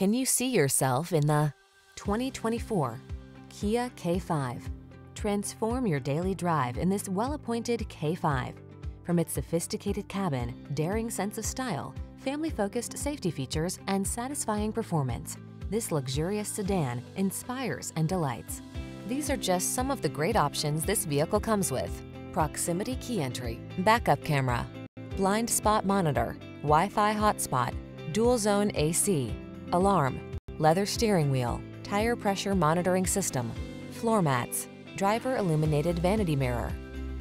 Can you see yourself in the 2024 Kia K5? Transform your daily drive in this well-appointed K5. From its sophisticated cabin, daring sense of style, family-focused safety features, and satisfying performance, this luxurious sedan inspires and delights. These are just some of the great options this vehicle comes with. Proximity key entry, backup camera, blind spot monitor, Wi-Fi hotspot, dual zone AC, alarm, leather steering wheel, tire pressure monitoring system, floor mats, driver illuminated vanity mirror.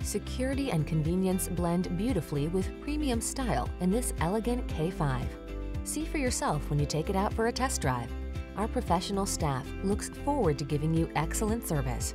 Security and convenience blend beautifully with premium style in this elegant K5. See for yourself when you take it out for a test drive. Our professional staff looks forward to giving you excellent service.